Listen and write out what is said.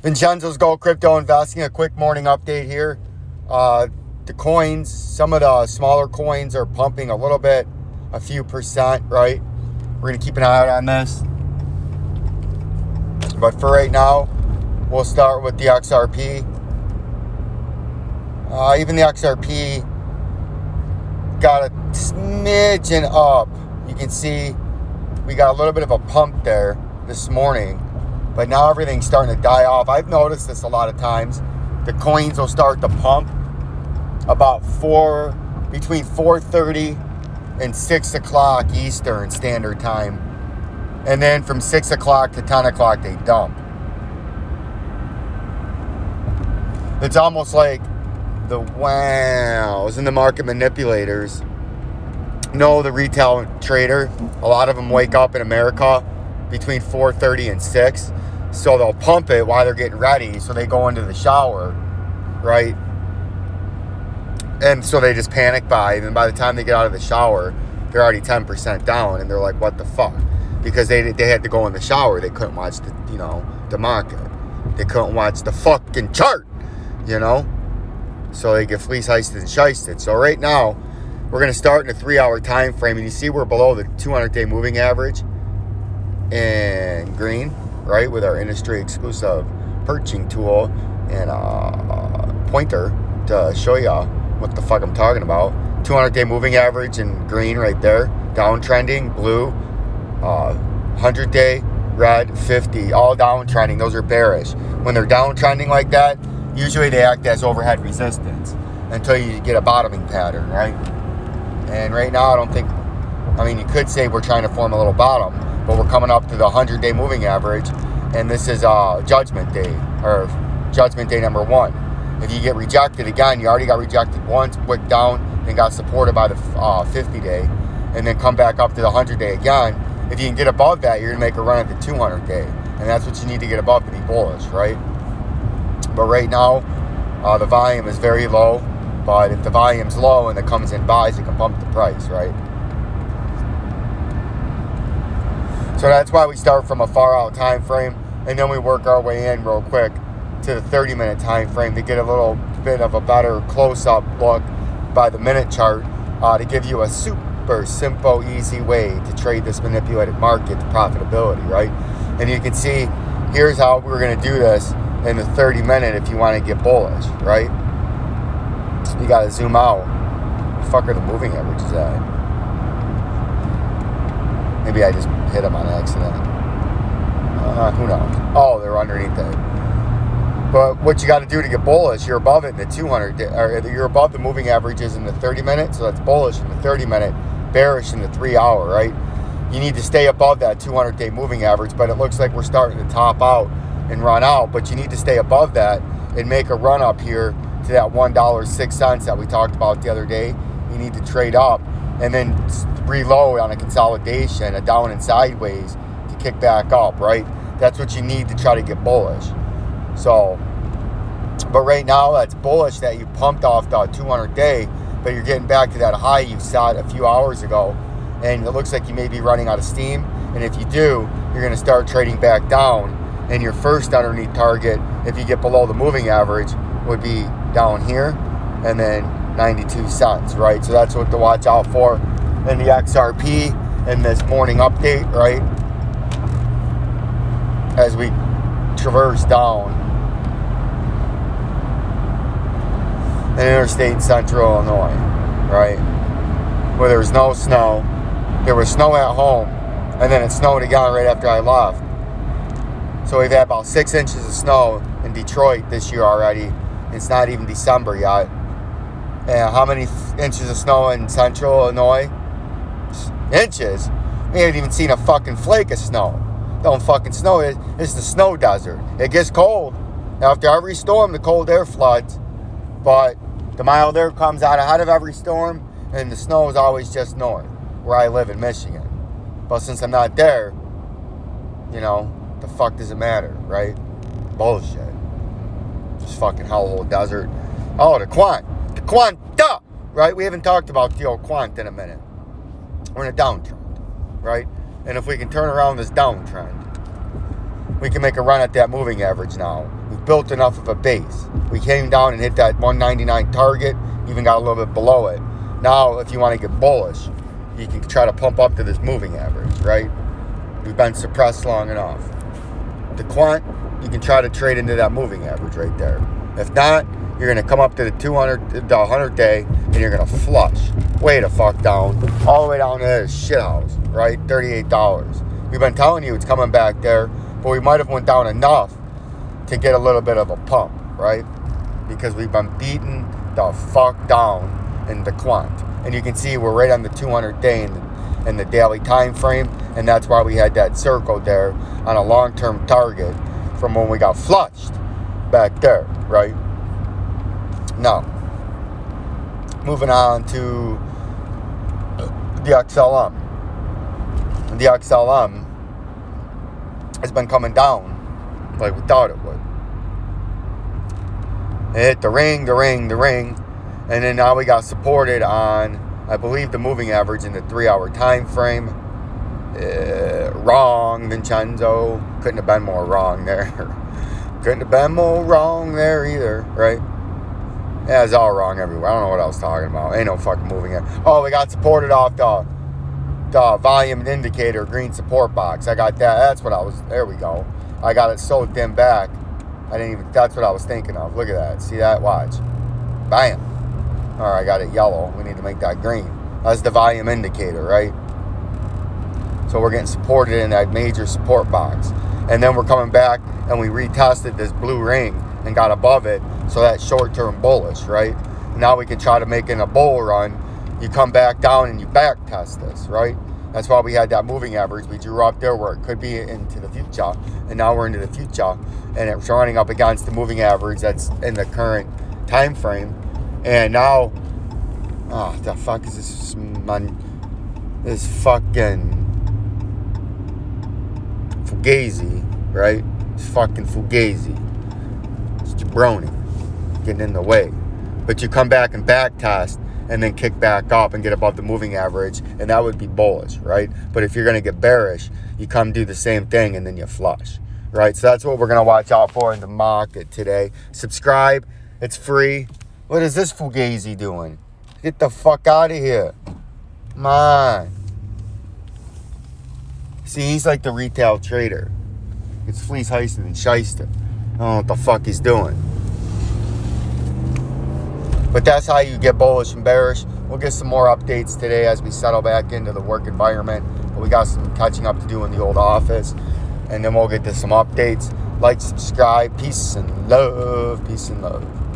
Vincenzo's Gold Crypto Investing, a quick morning update here. Uh, the coins, some of the smaller coins are pumping a little bit, a few percent, right? We're going to keep an eye out on this. But for right now, we'll start with the XRP. Uh, even the XRP got a smidgen up. You can see we got a little bit of a pump there this morning but now everything's starting to die off. I've noticed this a lot of times. The coins will start to pump about four between 4:30 and 6 o'clock Eastern Standard Time, and then from 6 o'clock to 10 o'clock they dump. It's almost like the wows and the market manipulators know the retail trader. A lot of them wake up in America between 4:30 and 6 so they'll pump it while they're getting ready. So they go into the shower, right? And so they just panic buy. And then by the time they get out of the shower, they're already 10% down. And they're like, what the fuck? Because they, they had to go in the shower. They couldn't watch the, you know, the market. They couldn't watch the fucking chart, you know? So they get fleece heisted and shisted. So right now, we're going to start in a three hour time frame. And you see we're below the 200 day moving average and green right, with our industry exclusive perching tool and a pointer to show you what the fuck I'm talking about. 200 day moving average in green right there, downtrending, blue, uh, 100 day, red, 50, all downtrending. Those are bearish. When they're downtrending like that, usually they act as overhead resistance until you get a bottoming pattern, right? And right now, I don't think, I mean, you could say we're trying to form a little bottom, but we're coming up to the 100 day moving average and this is uh, judgment day or judgment day number one. If you get rejected again you already got rejected once went down and got supported by the uh, 50 day and then come back up to the 100 day again. If you can get above that you're gonna make a run at the 200 day and that's what you need to get above to be bullish right? But right now uh, the volume is very low but if the volume's low and it comes in buys it can bump the price right So that's why we start from a far out time frame and then we work our way in real quick to the 30 minute time frame to get a little bit of a better close up look by the minute chart uh, to give you a super simple, easy way to trade this manipulated market to profitability, right? And you can see here's how we're going to do this in the 30 minute if you want to get bullish, right? You got to zoom out. The fuck are the moving averages at? Maybe I just hit them on accident. Uh, who knows? Oh, they're underneath it. But what you got to do to get bullish, you're above it in the 200, or you're above the moving averages in the 30 minute, so that's bullish in the 30 minute, bearish in the three hour, right? You need to stay above that 200 day moving average, but it looks like we're starting to top out and run out, but you need to stay above that and make a run up here to that $1.06 that we talked about the other day. You need to trade up and then reload on a consolidation, a down and sideways to kick back up, right? That's what you need to try to get bullish. So, but right now that's bullish that you pumped off the 200 day, but you're getting back to that high you saw a few hours ago, and it looks like you may be running out of steam. And if you do, you're going to start trading back down. And your first underneath target, if you get below the moving average, would be down here, and then 92 cents, right? So that's what to watch out for in the XRP in this morning update, right? As we traverse down in interstate central Illinois, right? Where there was no snow. There was snow at home, and then it snowed again right after I left. So we've had about six inches of snow in Detroit this year already. It's not even December yet. And how many inches of snow in central Illinois? Inches? We haven't even seen a fucking flake of snow. Don't fucking snow. It's the snow desert. It gets cold. After every storm, the cold air floods. But the mild air comes out ahead of every storm, and the snow is always just north, where I live in Michigan. But since I'm not there, you know, the fuck does it matter, right? Bullshit. Just fucking hellhole desert. Oh, the Quant. The Quanta, right? We haven't talked about the old Quant in a minute. We're in a downtrend, right? And if we can turn around this downtrend, we can make a run at that moving average now. We've built enough of a base. We came down and hit that 199 target, even got a little bit below it. Now, if you want to get bullish, you can try to pump up to this moving average, right? We've been suppressed long enough. The quant, you can try to trade into that moving average right there. If not, you're going to come up to the 200, the 100 day, and you're to flush way the fuck down, all the way down to this shithouse, right? $38. We've been telling you it's coming back there, but we might have went down enough to get a little bit of a pump, right? Because we've been beaten the fuck down in the quant. And you can see we're right on the 200 day in the daily time frame, and that's why we had that circle there on a long-term target from when we got flushed back there, right? Now, moving on to the XLM. The XLM has been coming down like we thought it would. It hit the ring, the ring, the ring, and then now we got supported on, I believe, the moving average in the three-hour time frame. Uh, wrong, Vincenzo. Couldn't have been more wrong there. Couldn't have been more wrong there either, right? Yeah, it's all wrong everywhere. I don't know what I was talking about. Ain't no fucking moving it. Oh, we got supported off the, the volume indicator green support box. I got that. That's what I was. There we go. I got it so dim back. I didn't even. That's what I was thinking of. Look at that. See that? Watch. Bam. All right, I got it yellow. We need to make that green. That's the volume indicator, right? So we're getting supported in that major support box. And then we're coming back and we retested this blue ring and got above it. So that's short term bullish, right? Now we can try to make in a bull run. You come back down and you back test this, right? That's why we had that moving average. We drew up there where it could be into the future. And now we're into the future. And it's running up against the moving average that's in the current time frame. And now, oh, the fuck is this man? This fucking Fugazi, right? It's fucking Fugazi. It's jabroni getting in the way. But you come back and back test and then kick back up and get above the moving average, and that would be bullish, right? But if you're going to get bearish, you come do the same thing and then you flush, right? So that's what we're going to watch out for in the market today. Subscribe, it's free. What is this Fugazi doing? Get the fuck out of here. On. See, he's like the retail trader. It's fleece heisting and shyster. I don't know what the fuck he's doing. But that's how you get bullish and bearish. We'll get some more updates today as we settle back into the work environment. But we got some catching up to do in the old office. And then we'll get to some updates. Like, subscribe. Peace and love. Peace and love.